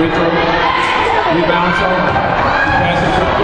free throw. Rebound. Pass it